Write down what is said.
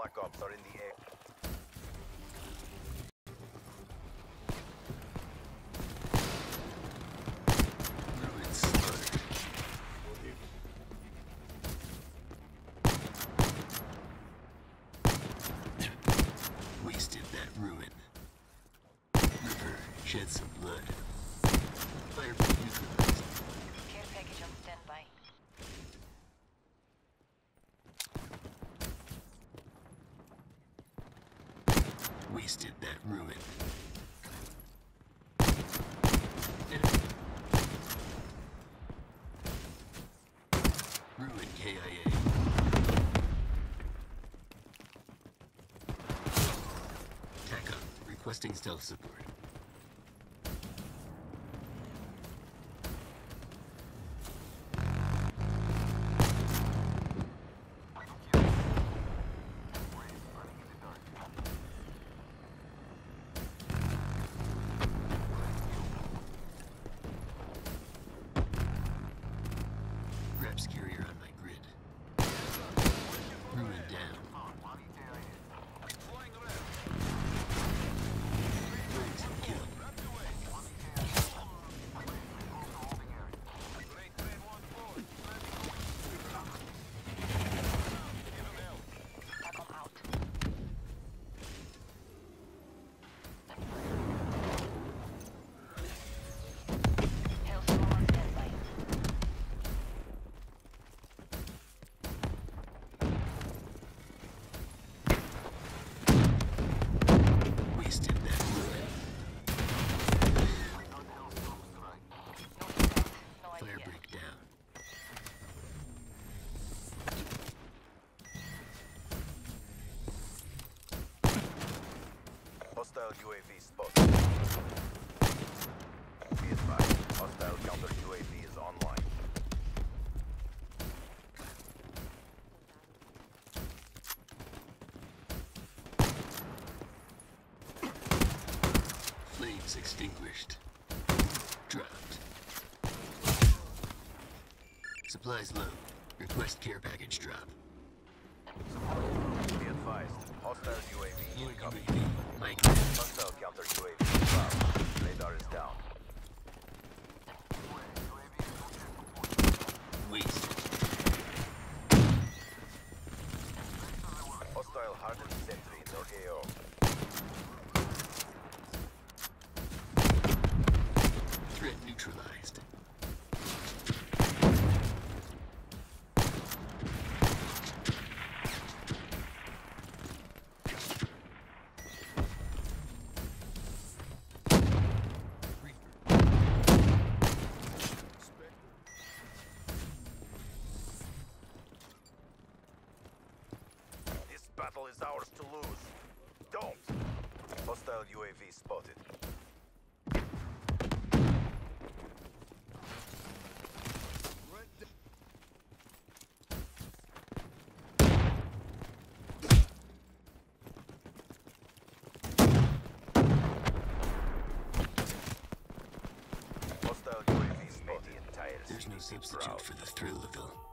Black Ops are in the air. Wasted that ruin. River shed some blood. Fire neutralized. Care package on standby. Wasted that ruin. Ruin KIA. TACOM, requesting stealth support. Reps Hostile UAV spotted. Be advised, hostile counter UAV is online. Flames extinguished. Dropped. Supplies low. Request care package drop. Hostile UAV incoming. Hostile counter UAV dropped. Radar is down. Wasted. Hostile hardened sentry your AO. Threat neutralized. Battle is ours to lose. Don't! Hostile UAV spotted. Hostile UAV spotted. There's no substitute for the thrill of the